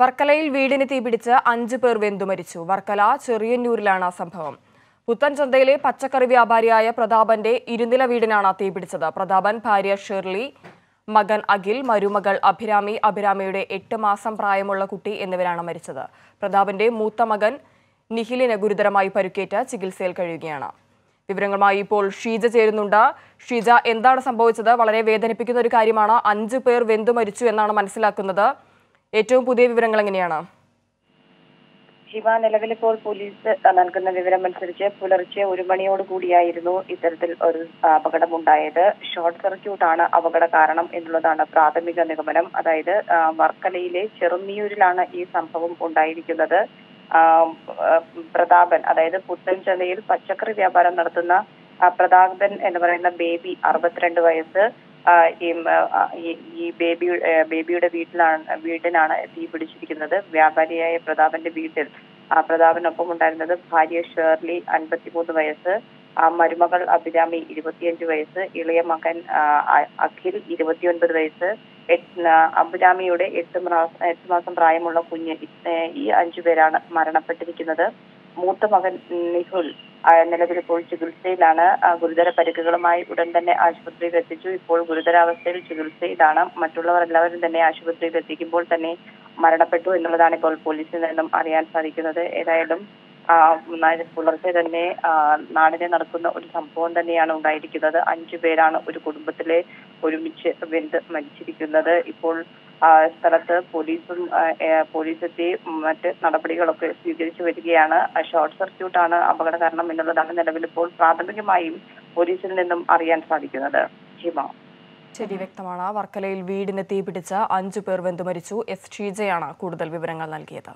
വർക്കലയിൽ വീടിന് തീപിടിച്ച് അഞ്ചു പേർ വെന്തുമരിച്ചു വർക്കല ചെറിയന്നൂരിലാണ് സംഭവം. പുത്തൻചന്തയിലെ പച്ചക്കറി വ്യാപാരിയായ പ്രതാപന്റെ ഇരുനില വീടിനാണ് തീപിടിച്ചത് പ്രതാപൻ ഭാര്യ ഷെർലി മകൻ അഖിൽ മരുമകൾ അഭിരാമി അഭിരാമിയുടെ എട്ട് മാസം പ്രായമുള്ള കുട്ടി എന്നിവരാണ് മരിച്ചത്. പ്രതാപന്റെ മൂത്ത മകൻ നിഖിലിന് ഗുരുതരമായി പരുക്കേറ്റ് ചികിത്സയിൽ കഴിയുകയാണ്. വിവരങ്ങളുമായി ഇപ്പോൾ ഷീജ ചേരുന്നുണ്ട്. ഷീജ എന്താണ് സംഭവിച്ചത്? വളരെ വേദനിപ്പിക്കുന്ന ഒരു കാര്യമാണ്. അഞ്ചു പേർ വെന്തു മരിച്ചു എന്നാണ് മനസ്സിലാക്കുന്നത്. ഏറ്റവും പുതിയ വിവരങ്ങൾ എങ്ങനെയാണ്? ശിവ നിലവിലിപ്പോൾ പോലീസ് നൽകുന്ന വിവരം അനുസരിച്ച് പുലർച്ചെ ഒരു മണിയോട് കൂടിയായിരുന്നു ഇത്തരത്തിൽ ഒരു അപകടമുണ്ടായത്. ഷോർട്ട് സർക്യൂട്ട് ആണ് അപകട കാരണം എന്നുള്ളതാണ് പ്രാഥമിക നിഗമനം. അതായത് വർക്കലയിലെ ചെറുമീയൂരിലാണ് ഈ സംഭവം ഉണ്ടായിരിക്കുന്നത്. പ്രതാപൻ അതായത് പുത്തൻചന്തയിൽ പച്ചക്കറി വ്യാപാരം നടത്തുന്ന പ്രതാപൻ എന്ന് പറയുന്ന ബേബി അറുപത്തിരണ്ട് വയസ്സ്. ഈ ബേബി ബേബിയുടെ വീട്ടിലാണ് വീടിനാണ് തീ പിടിച്ചിരിക്കുന്നത്. വ്യാപാരിയായ പ്രതാപന്റെ വീട്ടിൽ. പ്രതാപനൊപ്പം ഉണ്ടായിരുന്നത് ഭാര്യ ഷേർലി അൻപത്തിമൂന്ന് വയസ്സ് മരുമകൾ അഭിരാമി ഇരുപത്തിയഞ്ച് വയസ്സ് ഇളയ മകൻ അഖിൽ ഇരുപത്തിയൊൻപത് വയസ്സ് അഭിരാമിയുടെ എട്ട് മാസം എട്ട് മാസം പ്രായമുള്ള കുഞ്ഞ് ഈ അഞ്ചു പേരാണ് മരണപ്പെട്ടിരിക്കുന്നത്. മൂത്ത മകൻ നിഹുൽ നിലവിൽ ഇപ്പോൾ ചികിത്സയിലാണ്. ഗുരുതര പരിക്കുകളുമായി ഉടൻ തന്നെ ആശുപത്രിയിൽ എത്തിച്ചു. ഇപ്പോൾ ഗുരുതരാവസ്ഥയിൽ ചികിത്സയിലാണ്. മറ്റുള്ളവർ എല്ലാവരും തന്നെ ആശുപത്രിയിൽ എത്തിക്കുമ്പോൾ തന്നെ മരണപ്പെട്ടു എന്നുള്ളതാണ് ഇപ്പോൾ പോലീസിൽ നിന്നും അറിയാൻ സാധിക്കുന്നത്. ഏതായാലും പുലർച്ചെ തന്നെ നാടിനെ നടക്കുന്ന ഒരു സംഭവം തന്നെയാണ് ഉണ്ടായിരിക്കുന്നത്. അഞ്ചു പേരാണ് ഒരു കുടുംബത്തിലെ ഒരുമിച്ച് വെന്ത് മരിച്ചിരിക്കുന്നത്. ഇപ്പോൾ സ്ഥലത്ത് പോലീസും പോലീസെത്തി മറ്റ് നടപടികളൊക്കെ സ്വീകരിച്ചു വരികയാണ്. ഷോർട്ട് ഷോർട്ട് സർക്യൂട്ടാണ് അപകട കാരണം എന്നുള്ളതാണ് നിലവിൽ ഇപ്പോൾ പ്രാഥമികമായും പോലീസിൽ നിന്നും അറിയാൻ സാധിക്കുന്നത്. ഹിമ. ശരി വ്യക്തമാണ്. വർക്കലയിൽ വീടിന് തീപിടിച്ച അഞ്ചു പേർ വെന്തുമരിച്ചു എസ്. ഷീജയാണ് കൂടുതൽ വിവരങ്ങൾ നൽകിയത്.